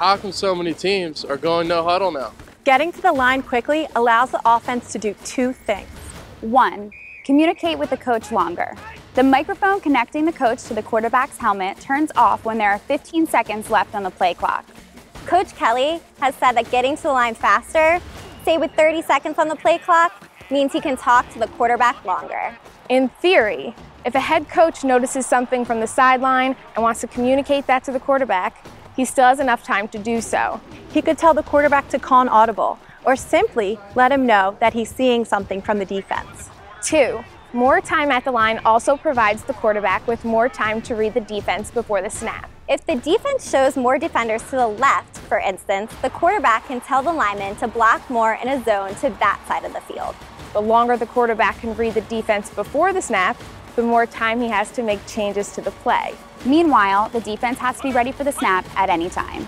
how come so many teams are going no huddle now? Getting to the line quickly allows the offense to do two things. One, communicate with the coach longer. The microphone connecting the coach to the quarterback's helmet turns off when there are 15 seconds left on the play clock. Coach Kelly has said that getting to the line faster, say with 30 seconds on the play clock, means he can talk to the quarterback longer. In theory, if a head coach notices something from the sideline and wants to communicate that to the quarterback, he still has enough time to do so. He could tell the quarterback to call an audible or simply let him know that he's seeing something from the defense. Two, more time at the line also provides the quarterback with more time to read the defense before the snap. If the defense shows more defenders to the left, for instance, the quarterback can tell the lineman to block more in a zone to that side of the field. The longer the quarterback can read the defense before the snap, the more time he has to make changes to the play. Meanwhile, the defense has to be ready for the snap at any time.